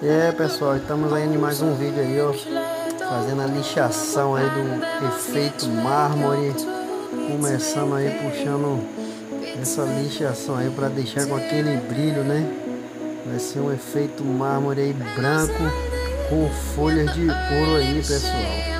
É pessoal, estamos aí em mais um vídeo aí, ó. Fazendo a lixação aí do efeito mármore. Começando aí puxando essa lixação aí para deixar com aquele brilho, né? Vai ser um efeito mármore aí branco com folhas de ouro aí, pessoal.